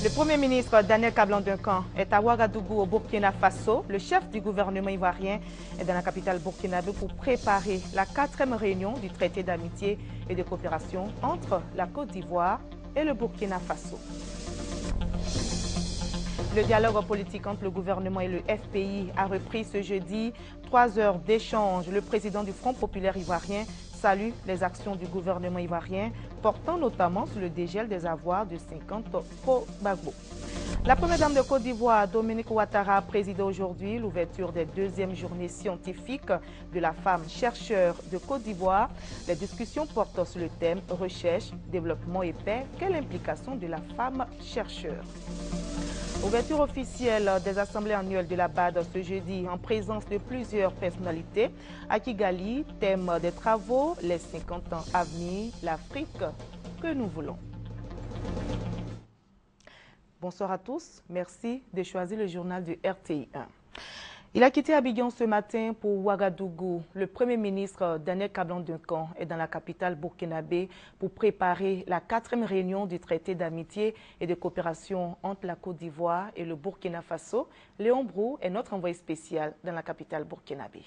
Le Premier ministre Daniel Kablan-Duncan est à Ouagadougou au Burkina Faso. Le chef du gouvernement ivoirien est dans la capitale burkinabé pour préparer la quatrième réunion du traité d'amitié et de coopération entre la Côte d'Ivoire et le Burkina Faso. Le dialogue politique entre le gouvernement et le FPI a repris ce jeudi. Trois heures d'échange. Le président du Front populaire ivoirien salue les actions du gouvernement ivoirien, portant notamment sur le dégel des avoirs de 50 Bagbo. La première dame de Côte d'Ivoire, Dominique Ouattara, a présidé aujourd'hui l'ouverture des deuxièmes journées scientifiques de la femme chercheur de Côte d'Ivoire. Les discussions portent sur le thème recherche, développement et paix. Quelle implication de la femme chercheur Ouverture officielle des assemblées annuelles de la BAD ce jeudi en présence de plusieurs personnalités. À Kigali, thème des travaux, les 50 ans à venir, l'Afrique que nous voulons. Bonsoir à tous. Merci de choisir le journal du RTI 1. Il a quitté Abidjan ce matin pour Ouagadougou. Le Premier ministre Daniel Kablan-Duncan est dans la capitale burkinabé pour préparer la quatrième réunion du traité d'amitié et de coopération entre la Côte d'Ivoire et le Burkina Faso. Léon Brou est notre envoyé spécial dans la capitale burkinabé.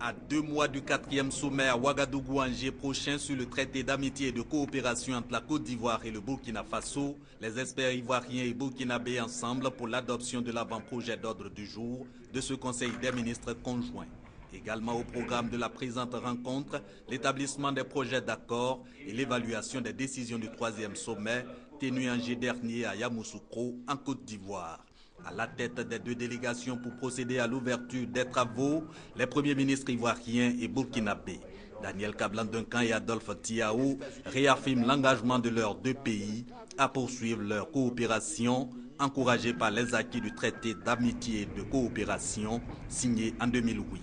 À deux mois du quatrième sommet à Ouagadougou en juillet prochain sur le traité d'amitié et de coopération entre la Côte d'Ivoire et le Burkina Faso, les experts ivoiriens et burkinabés ensemble pour l'adoption de l'avant-projet d'ordre du jour de ce Conseil des ministres conjoints. Également au programme de la présente rencontre, l'établissement des projets d'accord et l'évaluation des décisions du troisième sommet tenu en juillet dernier à Yamoussoukro, en Côte d'Ivoire. À la tête des deux délégations pour procéder à l'ouverture des travaux, les premiers ministres ivoiriens et burkinabés, Daniel Kablan-Duncan et Adolphe Tiaou, réaffirment l'engagement de leurs deux pays à poursuivre leur coopération, encouragée par les acquis du traité d'amitié et de coopération signé en 2008.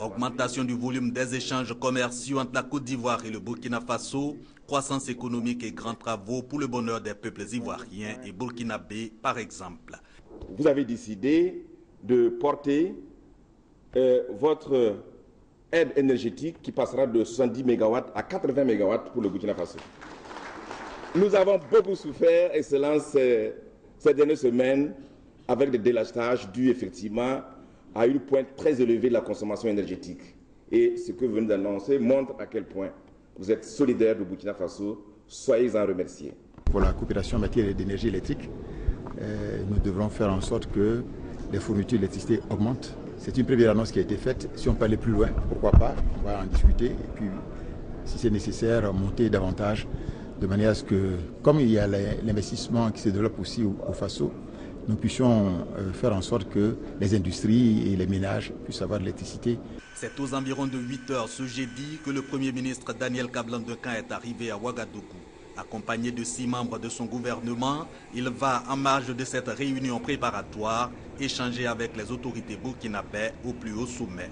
Augmentation du volume des échanges commerciaux entre la Côte d'Ivoire et le Burkina Faso, croissance économique et grands travaux pour le bonheur des peuples ivoiriens et burkinabés, par exemple vous avez décidé de porter euh, votre aide énergétique qui passera de 70 MW à 80 MW pour le Burkina Faso. Nous avons beaucoup souffert, Excellence, euh, ces dernières semaines avec des délestages dus effectivement à une pointe très élevée de la consommation énergétique. Et ce que vous venez d'annoncer montre à quel point vous êtes solidaire du Burkina Faso. Soyez en remerciés. Pour la coopération en matière d'énergie électrique, nous devrons faire en sorte que les fournitures d'électricité augmentent. C'est une première annonce qui a été faite. Si on peut aller plus loin, pourquoi pas On va en discuter. Et puis, si c'est nécessaire, monter davantage de manière à ce que, comme il y a l'investissement qui se développe aussi au, FASO, nous puissions euh, faire en sorte que les industries et les ménages puissent avoir de l'électricité. C'est aux environs de 8 heures ce jeudi que le Premier ministre Daniel Kablan-Decan est arrivé à Ouagadougou. Accompagné de six membres de son gouvernement, il va, en marge de cette réunion préparatoire, échanger avec les autorités burkinabè au plus haut sommet.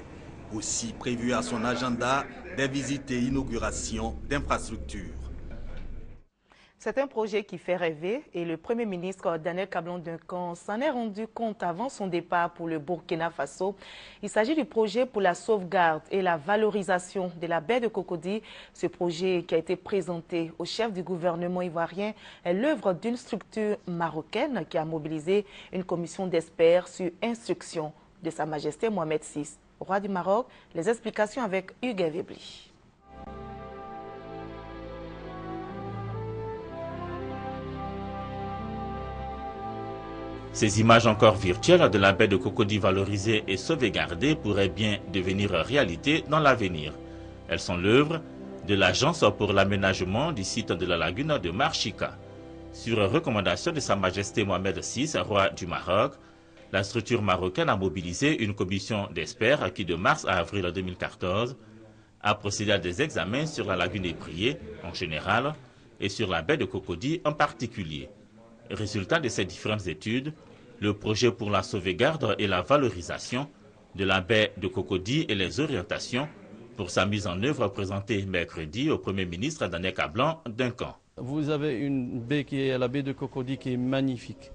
Aussi prévu à son agenda des visites et inaugurations d'infrastructures. C'est un projet qui fait rêver et le Premier ministre Daniel Kablon-Duncan s'en est rendu compte avant son départ pour le Burkina Faso. Il s'agit du projet pour la sauvegarde et la valorisation de la baie de Cocody. Ce projet qui a été présenté au chef du gouvernement ivoirien est l'œuvre d'une structure marocaine qui a mobilisé une commission d'experts sur instruction de Sa Majesté Mohamed VI, roi du Maroc. Les explications avec Hugues Vebli. Ces images encore virtuelles de la baie de Cocody valorisée et sauvegardée pourraient bien devenir réalité dans l'avenir. Elles sont l'œuvre de l'Agence pour l'aménagement du site de la lagune de Marchika. Sur recommandation de Sa Majesté Mohamed VI, roi du Maroc, la structure marocaine a mobilisé une commission d'experts qui, de mars à avril 2014, a procédé à des examens sur la lagune Ébriée en général et sur la baie de Cocody en particulier. Résultat de ces différentes études, le projet pour la sauvegarde et la valorisation de la baie de Cocody et les orientations pour sa mise en œuvre présentée mercredi au Premier ministre Daniel Cablan Duncan. Vous avez une baie qui est la baie de Cocody qui est magnifique.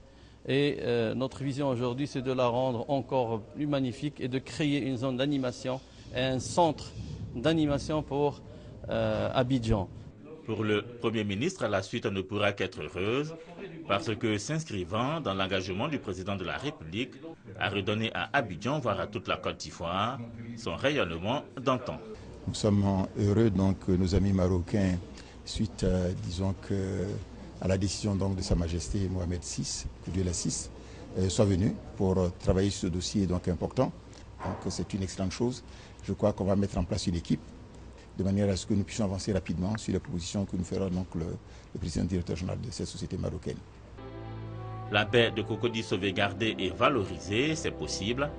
Et euh, notre vision aujourd'hui, c'est de la rendre encore plus magnifique et de créer une zone d'animation et un centre d'animation pour euh, Abidjan. Pour le Premier ministre, la suite ne pourra qu'être heureuse. Parce que s'inscrivant dans l'engagement du président de la République à redonner à Abidjan, voire à toute la Côte d'Ivoire, son rayonnement d'antan. Nous sommes heureux donc que nos amis marocains, suite, à, disons que, à la décision donc de Sa Majesté Mohamed VI, que Dieu l'assiste, euh, soient venus pour travailler sur ce dossier donc important. Donc c'est une excellente chose. Je crois qu'on va mettre en place une équipe de manière à ce que nous puissions avancer rapidement sur les propositions que nous fera donc le, président directeur général de cette société marocaine. La baie de Cocody sauvegardée et valorisée, c'est possible.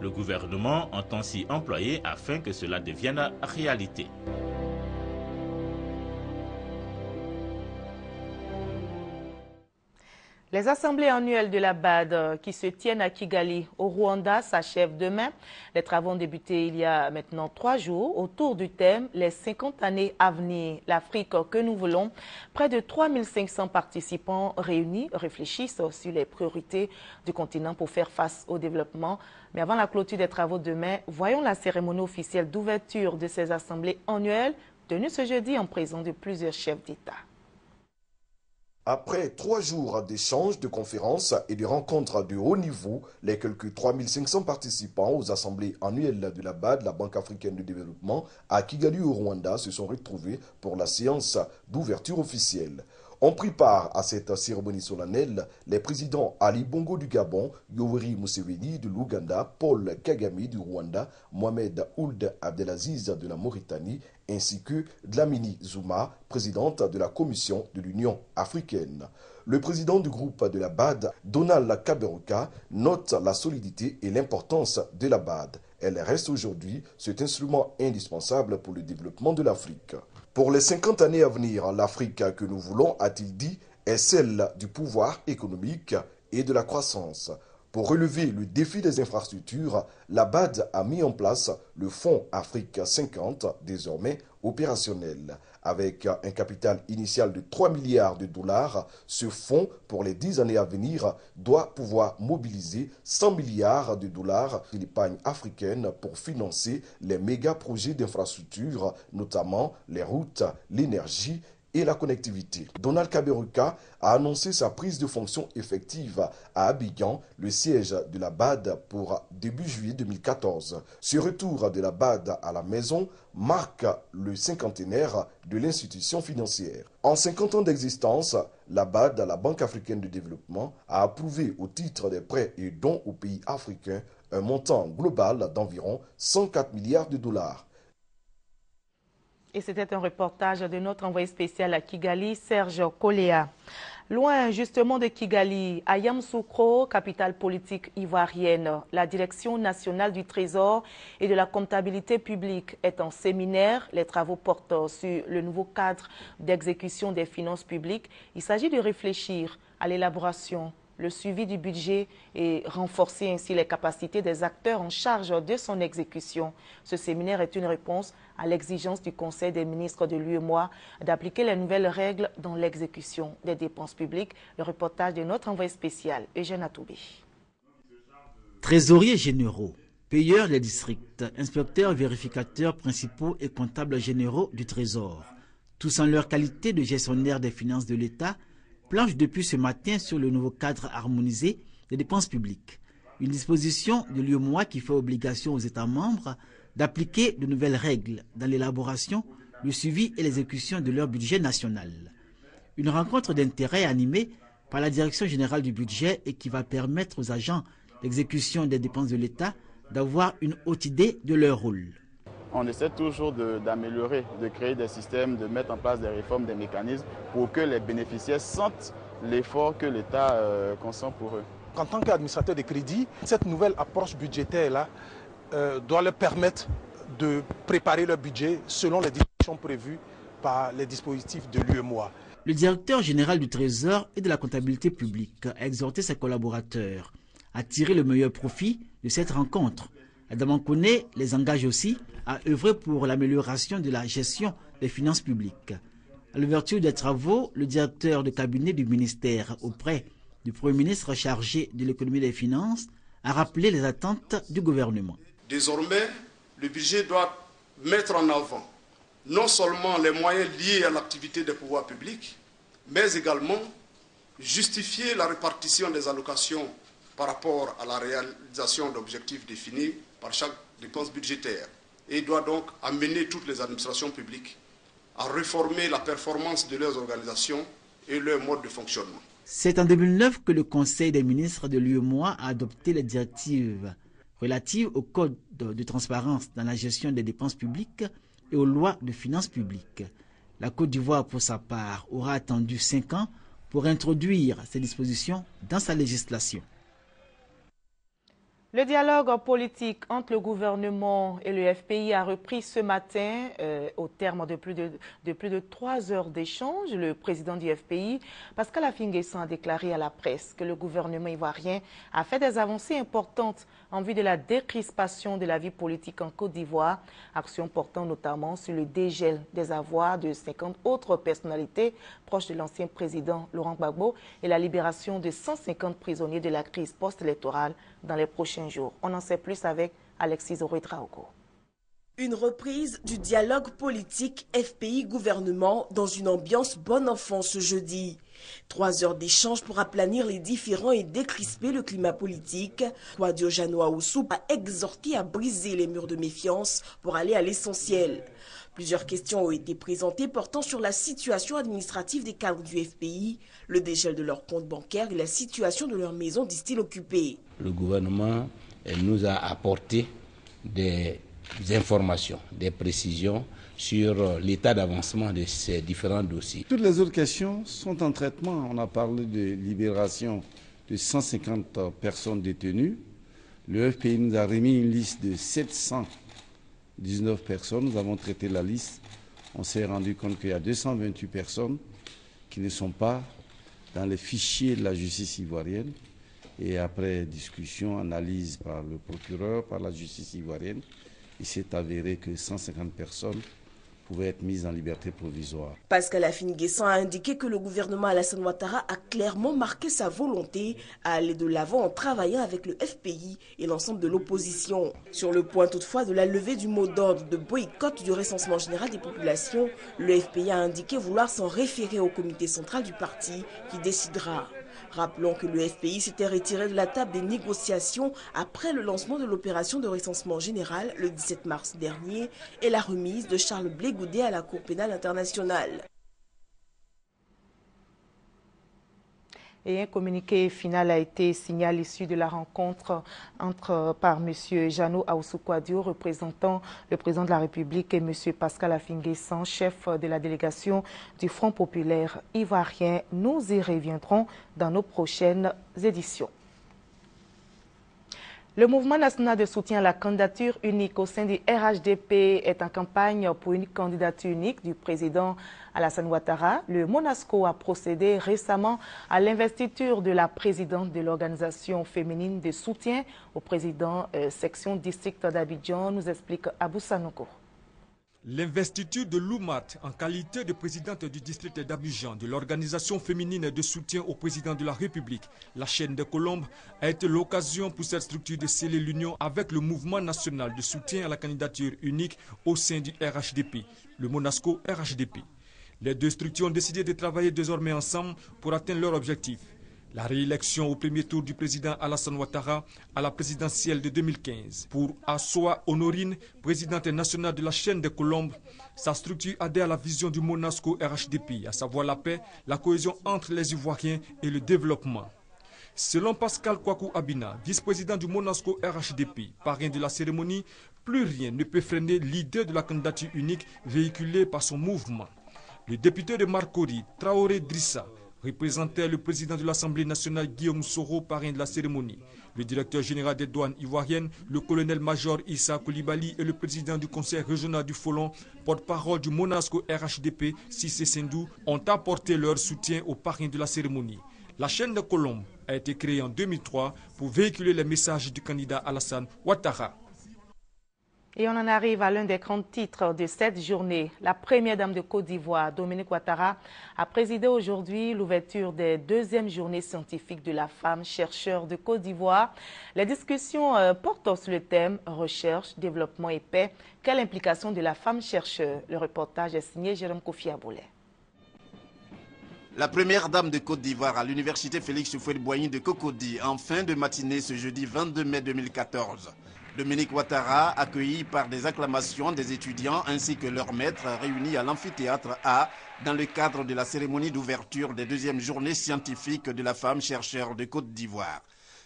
Le gouvernement entend s'y employer afin que cela devienne réalité. Les assemblées annuelles de la BAD euh, qui se tiennent à Kigali, au Rwanda, s'achèvent demain. Les travaux ont débuté il y a maintenant trois jours autour du thème Les 50 années à venir, l'Afrique que nous voulons. Près de 3500 participants réunis réfléchissent sur les priorités du continent pour faire face au développement. Mais avant la clôture des travaux demain, voyons la cérémonie officielle d'ouverture de ces assemblées annuelles tenue ce jeudi en présence de plusieurs chefs d'État. Après trois jours d'échanges, de conférences et de rencontres de haut niveau, les quelques 3500 participants aux assemblées annuelles de la BAD, la Banque africaine de développement, à Kigali au Rwanda, se sont retrouvés pour la séance d'ouverture officielle. On prit part à cette cérémonie solennelle les présidents Ali Bongo du Gabon, Yoweri Museveni de l'Ouganda, Paul Kagame du Rwanda, Mohamed Ould Abdelaziz de la Mauritanie, ainsi que Dlamini Zuma, présidente de la Commission de l'Union africaine. Le président du groupe de la BAD, Donald Kaberuka, note la solidité et l'importance de la BAD. Elle reste aujourd'hui cet instrument indispensable pour le développement de l'Afrique. Pour les 50 années à venir, l'Afrique que nous voulons, a-t-il dit, est celle du pouvoir économique et de la croissance. Pour relever le défi des infrastructures, la BAD a mis en place le Fonds Afrique 50, désormais opérationnel. Avec un capital initial de 3 milliards de dollars, ce fonds, pour les 10 années à venir, doit pouvoir mobiliser 100 milliards de dollars de l'épargne africaine pour financer les méga projets d'infrastructures, notamment les routes, l'énergie et la connectivité. Donald Kaberuka a annoncé sa prise de fonction effective à Abidjan, le siège de la BAD, pour début juillet 2014. Ce retour de la BAD à la maison marque le cinquantenaire de l'institution financière. En 50 ans d'existence, la BAD, la Banque africaine de développement, a approuvé au titre des prêts et dons aux pays africains un montant global d'environ 104 milliards de dollars. Et c'était un reportage de notre envoyé spécial à Kigali, Serge Koléa. Loin justement de Kigali, à Yamsoukro, capitale politique ivoirienne, la Direction nationale du Trésor et de la comptabilité publique est en séminaire. Les travaux portent sur le nouveau cadre d'exécution des finances publiques. Il s'agit de réfléchir à l'élaboration le suivi du budget et renforcer ainsi les capacités des acteurs en charge de son exécution. Ce séminaire est une réponse à l'exigence du Conseil des ministres de l'UEMOA d'appliquer les nouvelles règles dans l'exécution des dépenses publiques. Le reportage de notre envoyé spécial, Eugène Atoubé. Trésoriers généraux, payeurs des districts, inspecteurs, vérificateurs principaux et comptables généraux du Trésor, tous en leur qualité de gestionnaires des finances de l'État, planche depuis ce matin sur le nouveau cadre harmonisé des dépenses publiques. Une disposition de l'UEMOA qui fait obligation aux États membres d'appliquer de nouvelles règles dans l'élaboration, le suivi et l'exécution de leur budget national. Une rencontre d'intérêt animée par la Direction générale du budget et qui va permettre aux agents d'exécution des dépenses de l'État d'avoir une haute idée de leur rôle on essaie toujours d'améliorer, de, créer des systèmes, de mettre en place des réformes, des mécanismes pour que les bénéficiaires sentent l'effort que l'État euh, consent pour eux. En tant qu'administrateur de crédit, cette nouvelle approche budgétaire-là euh, doit leur permettre de préparer leur budget selon les dispositions prévues par les dispositifs de l'UEMOA. Le directeur général du Trésor et de la comptabilité publique a exhorté ses collaborateurs à tirer le meilleur profit de cette rencontre. Adam Kone les engage aussi à œuvrer pour l'amélioration de la gestion des finances publiques. À l'ouverture des travaux, le directeur de cabinet du ministère auprès du Premier ministre chargé de l'économie et des finances a rappelé les attentes du gouvernement. Désormais, le budget doit mettre en avant non seulement les moyens liés à l'activité des pouvoirs publics, mais également justifier la répartition des allocations par rapport à la réalisation d'objectifs définis par chaque dépense budgétaire et doit donc amener toutes les administrations publiques à réformer la performance de leurs organisations et leur mode de fonctionnement. C'est en 2009 que le Conseil des ministres de l'UEMOA a adopté les directives relatives au code de transparence dans la gestion des dépenses publiques et aux lois de finances publiques. La Côte d'Ivoire, pour sa part, aura attendu cinq ans pour introduire ces dispositions dans sa législation. Le dialogue politique entre le gouvernement et le FPI a repris ce matin euh, au terme de plus de, trois heures d'échange. Le président du FPI, Pascal Afinguessan, a déclaré à la presse que le gouvernement ivoirien a fait des avancées importantes en vue de la décrispation de la vie politique en Côte d'Ivoire, action portant notamment sur le dégel des avoirs de 50 autres personnalités proches de l'ancien président Laurent Gbagbo et la libération de 150 prisonniers de la crise post-électorale dans les prochains jours. On en sait plus avec Alexis Traogo. Une reprise du dialogue politique FPI-gouvernement dans une ambiance bonne enfant ce jeudi. Trois heures d'échange pour aplanir les différends et décrisper le climat politique. Quadio Jano Aoussou a exhorté à briser les murs de méfiance pour aller à l'essentiel. Plusieurs questions ont été présentées portant sur la situation administrative des cadres du FPI, le dégel de leurs comptes bancaires et la situation de leurs maisons disent-ils occupées. Le gouvernement nous a apporté des informations, des précisions sur l'état d'avancement de ces différents dossiers. Toutes les autres questions sont en traitement. On a parlé de libération de 150 personnes détenues. Le FPI nous a remis une liste de 700 19 personnes. Nous avons traité la liste. On s'est rendu compte qu'il y a 228 personnes qui ne sont pas dans les fichiers de la justice ivoirienne. Et après discussion, analyse par le procureur, par la justice ivoirienne, il s'est avéré que 150 personnes Pascal Afine-Guessan a indiqué que le gouvernement Alassane Ouattara a clairement marqué sa volonté à aller de l'avant en travaillant avec le FPI et l'ensemble de l'opposition. Sur le point toutefois de la levée du mot d'ordre de boycott du recensement général des populations, le FPI a indiqué vouloir s'en référer au comité central du parti qui décidera. Rappelons que le FPI s'était retiré de la table des négociations après le lancement de l'opération de recensement général le 17 mars dernier et la remise de Charles Blégoudet à la Cour pénale internationale. Et un communiqué final a été signé à l'issue de la rencontre entre, par M. Jano Aoussoukwadio, représentant le président de la République, et M. Pascal Afinguessan, chef de la délégation du Front populaire ivoirien. Nous y reviendrons dans nos prochaines éditions. Le mouvement national de soutien à la candidature unique au sein du RHDP est en campagne pour une candidature unique du président Alassane Ouattara. Le Monasco a procédé récemment à l'investiture de la présidente de l'organisation féminine de soutien au président euh, section district d'Abidjan, nous explique Abou Sanoko. L'investiture de Loumat en qualité de présidente du district d'Abidjan de l'organisation féminine de soutien au président de la République, la chaîne des Colombes, a été l'occasion pour cette structure de sceller l'union avec le mouvement national de soutien à la candidature unique au sein du RHDP, le Monasco RHDP. Les deux structures ont décidé de travailler désormais ensemble pour atteindre leur objectif. La réélection au premier tour du président Alassane Ouattara à la présidentielle de 2015. Pour Assoa Honorine, présidente nationale de la chaîne des Colombes, sa structure adhère à la vision du Monasco RHDP, à savoir la paix, la cohésion entre les Ivoiriens et le développement. Selon Pascal Kwaku Abina, vice-président du Monasco RHDP, parrain de la cérémonie, plus rien ne peut freiner l'idée de la candidature unique véhiculée par son mouvement. Le député de Marcory, Traoré Drissa, représentait le président de l'Assemblée nationale Guillaume Soro, parrain de la cérémonie. Le directeur général des douanes ivoiriennes, le colonel-major Issa Koulibaly et le président du conseil régional du Folon, porte-parole du Monasco RHDP, Sissé Sendou, ont apporté leur soutien au parrain de la cérémonie. La chaîne de Colombe a été créée en 2003 pour véhiculer les messages du candidat Alassane Ouattara. Et on en arrive à l'un des grands titres de cette journée. La première dame de Côte d'Ivoire, Dominique Ouattara, a présidé aujourd'hui l'ouverture des deuxièmes journées scientifiques de la femme chercheur de Côte d'Ivoire. Les discussions euh, portent sur le thème recherche, développement et paix. Quelle implication de la femme chercheur Le reportage est signé Jérôme Kofi Aboulet. La première dame de Côte d'Ivoire à l'université Félix Houphouët-Boigny de Cocody en fin de matinée ce jeudi 22 mai 2014. Dominique Ouattara, accueilli par des acclamations des étudiants ainsi que leurs maîtres réunis à l'amphithéâtre A dans le cadre de la cérémonie d'ouverture des deuxièmes journées scientifiques de la femme chercheur de Côte d'Ivoire.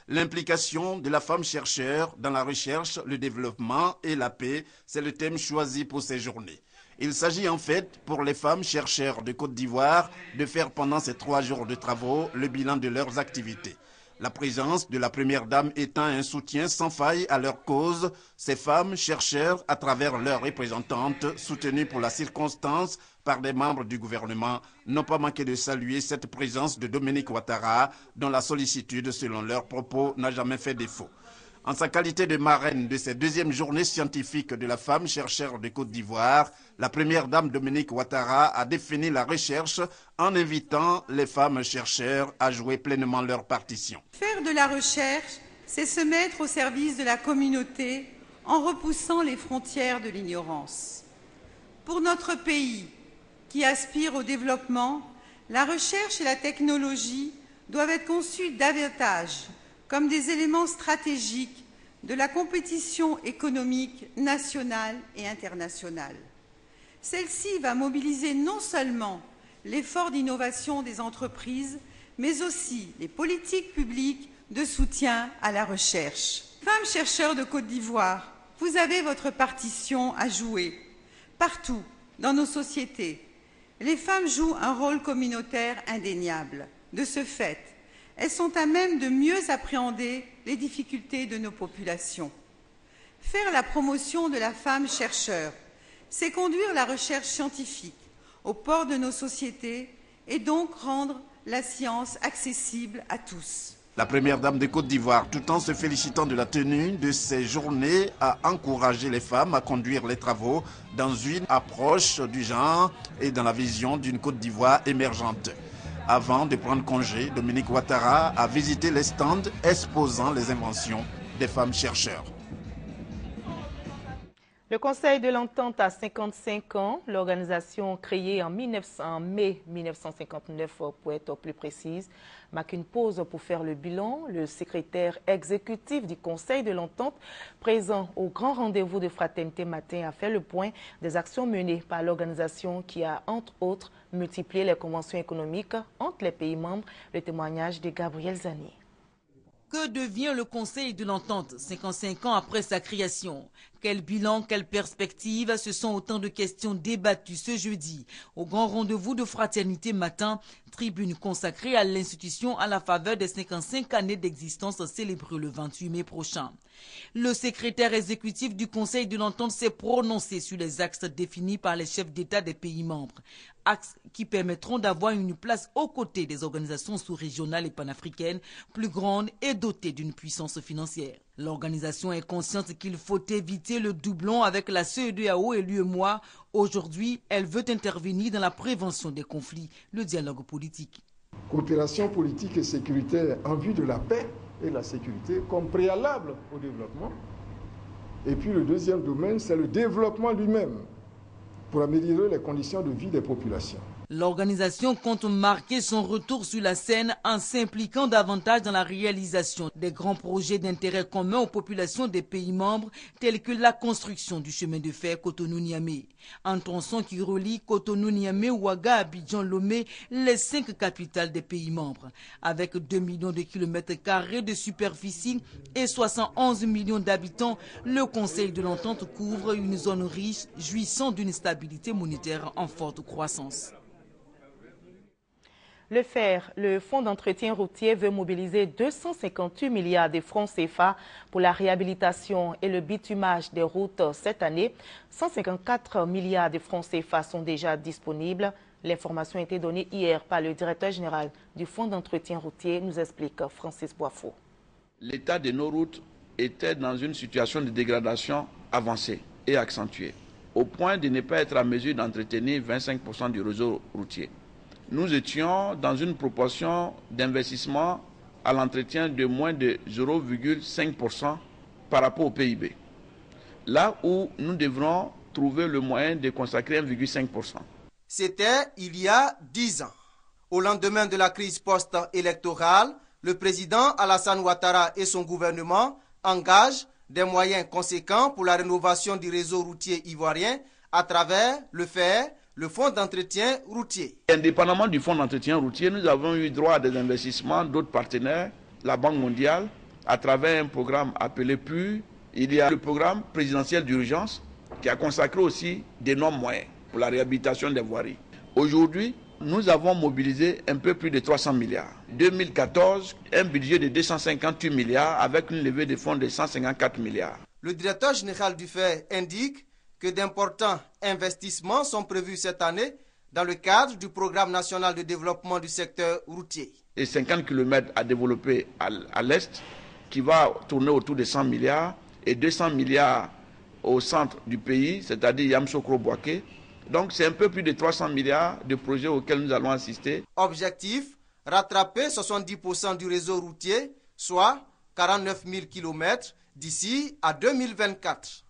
L'implication de la femme chercheur dans la recherche, le développement et la paix, c'est le thème choisi pour ces journées. Il s'agit en fait pour les femmes chercheurs de Côte d'Ivoire de faire pendant ces trois jours de travaux le bilan de leurs activités. La présence de la Première Dame étant un soutien sans faille à leur cause, ces femmes chercheurs, à travers leurs représentantes, soutenues pour la circonstance par des membres du gouvernement, n'ont pas manqué de saluer cette présence de Dominique Ouattara, dont la sollicitude, selon leurs propos, n'a jamais fait défaut. En sa qualité de marraine de cette deuxième journée scientifique de la femme chercheur de Côte d'Ivoire, la première dame Dominique Ouattara a défini la recherche en invitant les femmes chercheurs à jouer pleinement leur partition. Faire de la recherche, c'est se mettre au service de la communauté en repoussant les frontières de l'ignorance. Pour notre pays, qui aspire au développement, la recherche et la technologie doivent être conçues davantage comme des éléments stratégiques de la compétition économique nationale et internationale. Celle-ci va mobiliser non seulement l'effort d'innovation des entreprises, mais aussi les politiques publiques de soutien à la recherche. Femmes chercheurs de Côte d'Ivoire, vous avez votre partition à jouer. Partout, dans nos sociétés, les femmes jouent un rôle communautaire indéniable. De ce fait, elles sont à même de mieux appréhender les difficultés de nos populations. Faire la promotion de la femme chercheur, c'est conduire la recherche scientifique au port de nos sociétés et donc rendre la science accessible à tous. La première dame de Côte d'Ivoire, tout en se félicitant de la tenue de ces journées, a encouragé les femmes à conduire les travaux dans une approche du genre et dans la vision d'une Côte d'Ivoire émergente. Avant de prendre congé, Dominique Ouattara a visité les stands exposant les inventions des femmes chercheurs. Le Conseil de l'entente a 55 ans. L'organisation créée en, 1900, mai 1959, pour être plus précise, marque une pause pour faire le bilan. Le secrétaire exécutif du Conseil de l'entente, présent au grand rendez-vous de Fraternité Matin, a fait le point des actions menées par l'organisation qui a, entre autres, multiplié les conventions économiques entre les pays membres. Le témoignage de Gabriel Zani. Que devient le Conseil de l'entente 55 ans après sa création? Quel bilan, quelle perspective? Ce sont autant de questions débattues ce jeudi au grand rendez-vous de Fraternité Matin, tribune consacrée à l'institution à la faveur des 55 années d'existence célébrées le 28 mai prochain. Le secrétaire exécutif du Conseil de l'entente s'est prononcé sur les axes définis par les chefs d'État des pays membres, axes qui permettront d'avoir une place aux côtés des organisations sous-régionales et panafricaines plus grandes et dotées d'une puissance financière. L'organisation est consciente qu'il faut éviter le doublon avec la CEDEAO et l'UEMOA. Aujourd'hui, elle veut intervenir dans la prévention des conflits, le dialogue politique. Coopération politique et sécuritaire en vue de la paix et la sécurité comme préalable au développement. Et puis le deuxième domaine, c'est le développement lui-même pour améliorer les conditions de vie des populations. L'organisation compte marquer son retour sur la scène en s'impliquant davantage dans la réalisation des grands projets d'intérêt commun aux populations des pays membres tels que la construction du chemin de fer Cotonou-Niamey, un tronçon qui relie Cotonou-Niamey, Ouaga, Abidjan, Lomé, les cinq capitales des pays membres. Avec 2 millions de kilomètres carrés de superficie et 71 millions d'habitants, le Conseil de l'entente couvre une zone riche jouissant d'une stabilité monétaire en forte croissance. Le FER, le Fonds d'entretien routier, veut mobiliser 258 milliards de francs CFA pour la réhabilitation et le bitumage des routes cette année. 154 milliards de francs CFA sont déjà disponibles. L'information a été donnée hier par le directeur général du Fonds d'entretien routier, nous explique Francis Boifo. L'état de nos routes était dans une situation de dégradation avancée et accentuée, au point de ne pas être à mesure d'entretenir 25% du réseau routier nous étions dans une proportion d'investissement à l'entretien de moins de 0,5% par rapport au PIB. Là où nous devrons trouver le moyen de consacrer 1,5%. C'était il y a 10 ans. Au lendemain de la crise post-électorale, le président Alassane Ouattara et son gouvernement engagent des moyens conséquents pour la rénovation du réseau routier ivoirien à travers le FER, le fonds d'entretien routier. Indépendamment du fonds d'entretien routier, nous avons eu droit à des investissements d'autres partenaires, la Banque mondiale, à travers un programme appelé PUR. Il y a le programme présidentiel d'urgence qui a consacré aussi d'énormes moyens pour la réhabilitation des voiries. Aujourd'hui, nous avons mobilisé un peu plus de 300 milliards. 2014, un budget de 258 milliards avec une levée de fonds de 154 milliards. Le directeur général du FER indique que d'importants investissements sont prévus cette année dans le cadre du programme national de développement du secteur routier. Et 50 km à développer à l'est qui va tourner autour de 100 milliards et 200 milliards au centre du pays, c'est-à-dire Yamsokro-Boaké. Donc c'est un peu plus de 300 milliards de projets auxquels nous allons assister. Objectif, rattraper 70% du réseau routier, soit 49 000 km d'ici à 2024.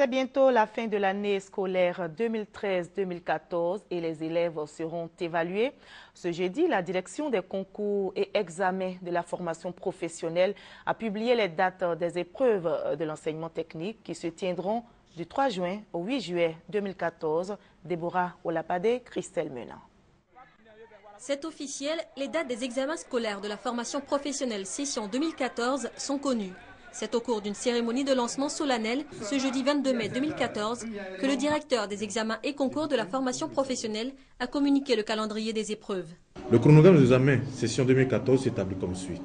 C'est bientôt la fin de l'année scolaire 2013-2014 et les élèves seront évalués. Ce jeudi, la direction des concours et examens de la formation professionnelle a publié les dates des épreuves de l'enseignement technique qui se tiendront du 3 juin au 8 juillet 2014. Déborah Olapade, Christelle Menant. C'est officiel, les dates des examens scolaires de la formation professionnelle session 2014 sont connues. C'est au cours d'une cérémonie de lancement solennel, ce jeudi 22 mai 2014, que le directeur des examens et concours de la formation professionnelle a communiqué le calendrier des épreuves. Le chronogramme des examens session 2014 s'établit comme suit.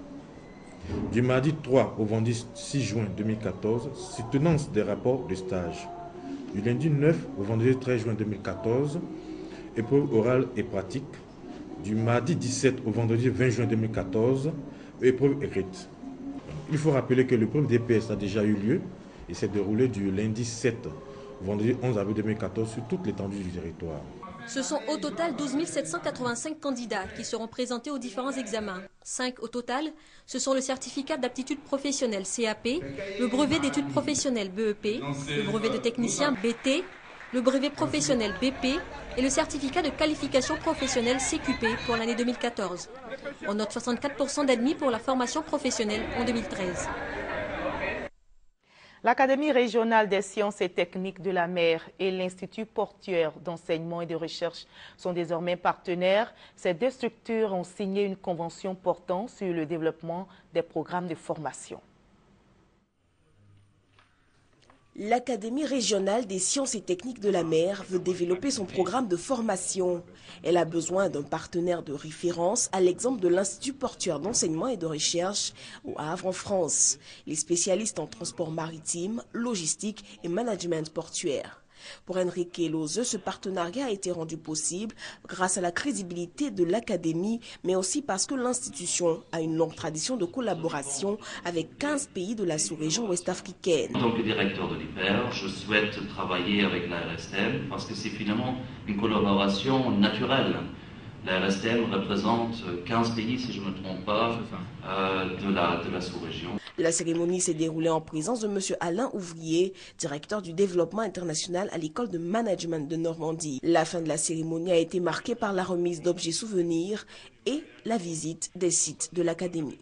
Du mardi 3 au vendredi 6 juin 2014, soutenance des rapports de stage. Du lundi 9 au vendredi 13 juin 2014, épreuve orale et pratique. Du mardi 17 au vendredi 20 juin 2014, épreuve écrite. Il faut rappeler que l'épreuve DPS a déjà eu lieu et s'est déroulée du lundi 7 au vendredi 11 avril 2014 sur toute l'étendue du territoire. Ce sont au total 12 785 candidats qui seront présentés aux différents examens. 5 au total, ce sont le certificat d'aptitude professionnelle CAP, le brevet d'études professionnelles BEP, le brevet de technicien BT, le brevet professionnel BP et le certificat de qualification professionnelle CQP pour l'année 2014. On note 64% d'admis pour la formation professionnelle en 2013. L'Académie régionale des sciences et techniques de la mer et l'Institut portuaire d'enseignement et de recherche sont désormais partenaires. Ces deux structures ont signé une convention portant sur le développement des programmes de formation. L'Académie régionale des sciences et techniques de la mer veut développer son programme de formation. Elle a besoin d'un partenaire de référence à l'exemple de l'Institut portuaire d'enseignement et de recherche au Havre en France, les spécialistes en transport maritime, logistique et management portuaire. Pour Enrique Lozeux, ce partenariat a été rendu possible grâce à la crédibilité de l'Académie, mais aussi parce que l'institution a une longue tradition de collaboration avec 15 pays de la sous-région ouest-africaine. En tant que directeur de l'IPER, je souhaite travailler avec la RSTM parce que c'est finalement une collaboration naturelle. La RSTM représente 15 pays, si je ne me trompe pas, euh, de la, de la sous-région. La cérémonie s'est déroulée en présence de M. Alain Ouvrier, directeur du développement international à l'école de management de Normandie. La fin de la cérémonie a été marquée par la remise d'objets souvenirs et la visite des sites de l'Académie.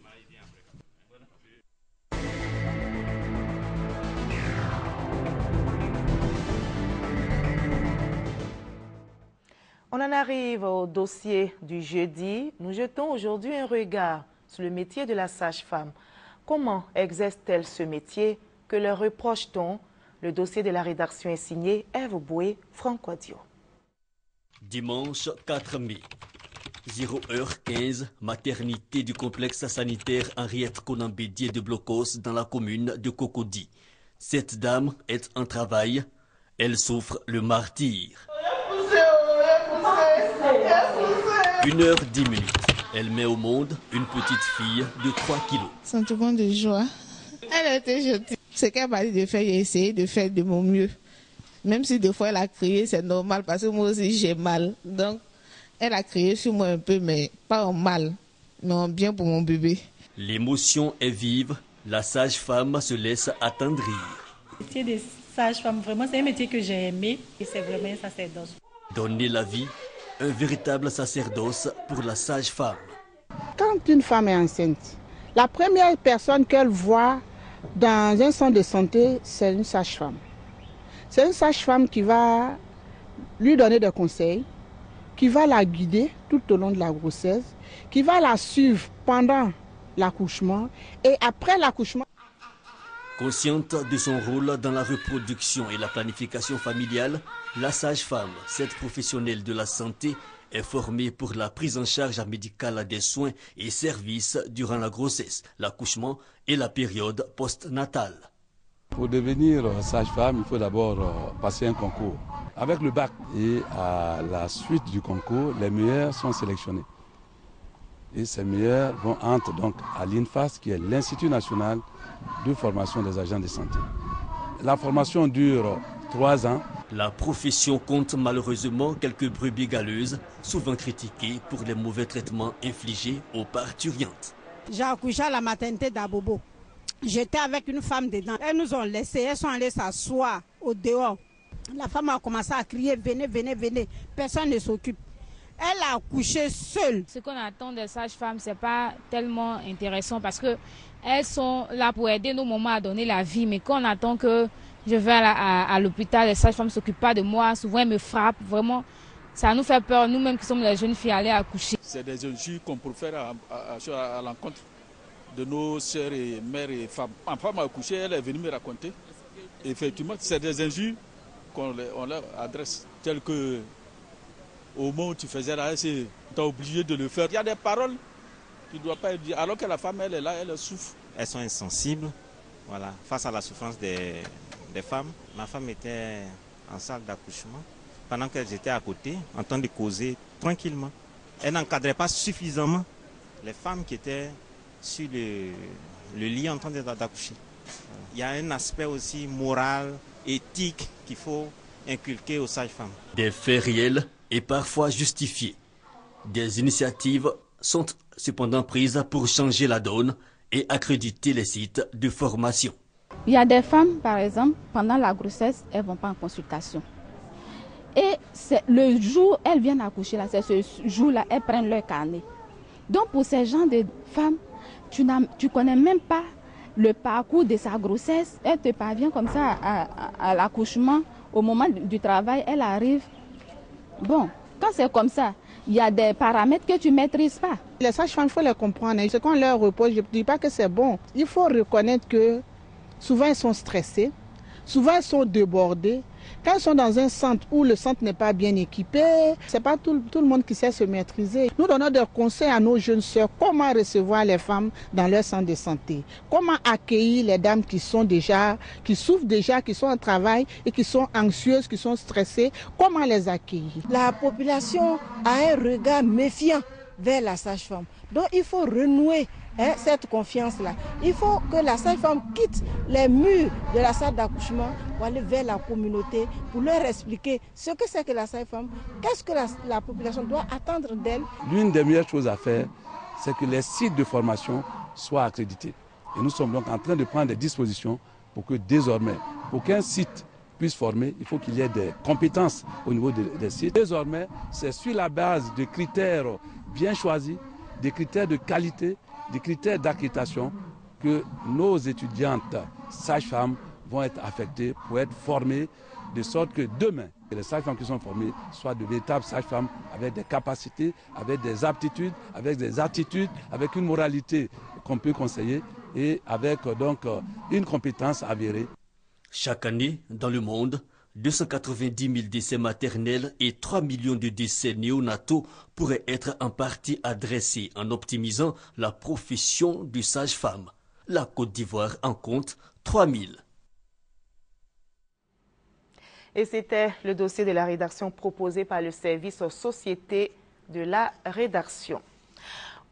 On en arrive au dossier du jeudi. Nous jetons aujourd'hui un regard sur le métier de la sage-femme. Comment exerce-t-elle ce métier Que leur reproche-t-on Le dossier de la rédaction est signé Eve Boué, Franck Wadio. Dimanche 4 mai. 0h15, maternité du complexe sanitaire Henriette Konambédier de Blocos dans la commune de Cocody. Cette dame est en travail. Elle souffre le martyr. Une heure dix minutes. Elle met au monde une petite fille de 3 kilos. Sentiment de joie. Elle a été jetée. Ce qu'elle m'a dit de faire, j'ai essayé de faire de mon mieux. Même si des fois elle a crié, c'est normal parce que moi aussi j'ai mal. Donc, elle a crié sur moi un peu, mais pas en mal, mais en bien pour mon bébé. L'émotion est vive. La sage-femme se laisse attendrir. Le métier de sage-femme, vraiment, c'est un métier que j'ai aimé et c'est vraiment ça, c'est dans Donner la vie, un véritable sacerdoce pour la sage-femme. Quand une femme est enceinte, la première personne qu'elle voit dans un centre de santé, c'est une sage-femme. C'est une sage-femme qui va lui donner des conseils, qui va la guider tout au long de la grossesse, qui va la suivre pendant l'accouchement et après l'accouchement. Consciente de son rôle dans la reproduction et la planification familiale, la sage-femme, cette professionnelle de la santé, est formée pour la prise en charge médicale des soins et services durant la grossesse, l'accouchement et la période postnatale. Pour devenir sage-femme, il faut d'abord euh, passer un concours avec le bac. Et à la suite du concours, les meilleurs sont sélectionnés. Et ces meilleurs vont entrer donc à l'INFAS, qui est l'Institut national de formation des agents de santé. La formation dure trois ans. La profession compte malheureusement quelques brebis galeuses, souvent critiquées pour les mauvais traitements infligés aux parturientes. J'ai accouché à la maternité d'Abobo. J'étais avec une femme dedans. Elles nous ont laissé, elles sont allées s'asseoir au dehors. La femme a commencé à crier, venez, venez, venez. Personne ne s'occupe. Elle a accouché seule. Ce qu'on attend des sages-femmes, ce n'est pas tellement intéressant parce qu'elles sont là pour aider nos mamans à donner la vie. Mais quand on attend que je vais à, l'hôpital, les sages-femmes ne s'occupent pas de moi, souvent elles me frappent. Vraiment, ça nous fait peur, nous-mêmes qui sommes les jeunes filles, aller accoucher. C'est des injures qu'on profère à, à, à l'encontre de nos sœurs et mères et femmes. Ma femme a accouché, elle est venue me raconter. Effectivement, c'est des injures qu'on leur adresse, telles que au moment où tu faisais la tu es obligé de le faire. Il y a des paroles qui ne doivent pas être dites, alors que la femme, elle est là, elle souffre. Elles sont insensibles voilà, face à la souffrance des, des femmes. Ma femme était en salle d'accouchement pendant qu'elles étaient à côté, en train de causer tranquillement. Elle n'encadrait pas suffisamment les femmes qui étaient sur le, le lit en train d'accoucher. Il y a un aspect aussi moral, éthique qu'il faut inculquer aux sages-femmes. Des faits réels et parfois justifiés. Des initiatives sont cependant prises pour changer la donne et accréditer les sites de formation. Il y a des femmes, par exemple, pendant la grossesse, elles ne vont pas en consultation. Et le jour elles viennent accoucher, c'est ce jour-là, elles prennent leur carnet. Donc pour ces gens de femmes, tu ne connais même pas le parcours de sa grossesse. Elle te parvient comme ça à, l'accouchement. Au moment du travail, elle arrive. Quand c'est comme ça, il y a des paramètres que tu ne maîtrises pas. Les sages-femmes, il faut les comprendre. Ce qu'on leur repose, je ne dis pas que c'est bon. Il faut reconnaître que souvent, elles sont stressées, souvent, elles sont débordées, quand ils sont dans un centre où le centre n'est pas bien équipé, ce n'est pas tout, le monde qui sait se maîtriser. Nous donnons des conseils à nos jeunes sœurs comment recevoir les femmes dans leur centre de santé, comment accueillir les dames qui sont déjà, qui souffrent déjà, qui sont en travail et qui sont anxieuses, qui sont stressées, comment les accueillir? La population a un regard méfiant vers la sage-femme. Donc il faut renouer Hein, cette confiance-là. Il faut que la sage-femme quitte les murs de la salle d'accouchement pour aller vers la communauté, pour leur expliquer ce que c'est que la sage-femme, qu'est-ce que la, population doit attendre d'elle. L'une des meilleures choses à faire, c'est que les sites de formation soient accrédités. Et nous sommes donc en train de prendre des dispositions pour que désormais, pour qu'un site puisse former, il faut qu'il y ait des compétences au niveau des sites. Désormais, c'est sur la base de critères bien choisis, des critères de qualité, des critères d'accréditation que nos étudiantes sages-femmes vont être affectées pour être formées de sorte que demain, les sages-femmes qui sont formées soient de véritables sages-femmes avec des capacités, avec des aptitudes, avec des attitudes, avec une moralité qu'on peut conseiller et avec donc une compétence avérée. Chaque année, dans le monde, 290 000 décès maternels et 3 millions de décès néonataux pourraient être en partie adressés en optimisant la profession du sage-femme. La Côte d'Ivoire en compte 3 000. Et c'était le dossier de la rédaction proposé par le service Société de la rédaction.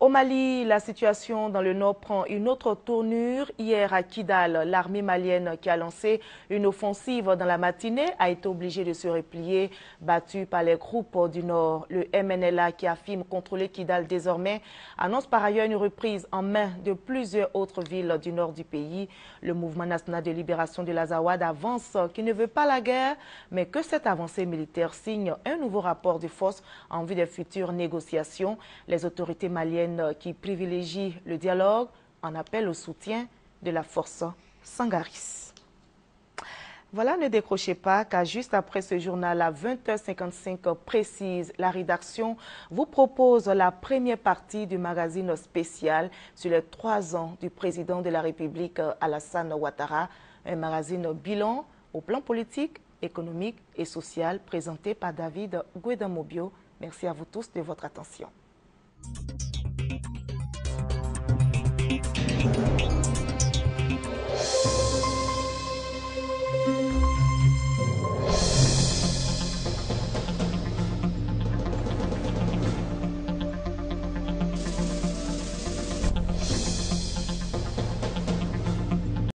Au Mali, la situation dans le nord prend une autre tournure. Hier à Kidal, l'armée malienne qui a lancé une offensive dans la matinée a été obligée de se replier, battue par les groupes du nord. Le MNLA qui affirme contrôler Kidal désormais annonce par ailleurs une reprise en main de plusieurs autres villes du nord du pays. Le mouvement national de libération de l'Azawad avance qu'il ne veut pas la guerre, mais que cette avancée militaire signe un nouveau rapport de force en vue des futures négociations. Les autorités maliennes qui privilégie le dialogue en appelle au soutien de la force Sangaris. Voilà, ne décrochez pas, car juste après ce journal à 20h55 précise, la rédaction vous propose la première partie du magazine spécial sur les trois ans du président de la République Alassane Ouattara, un magazine bilan au plan politique, économique et social présenté par David Guedamobio. Merci à vous tous de votre attention.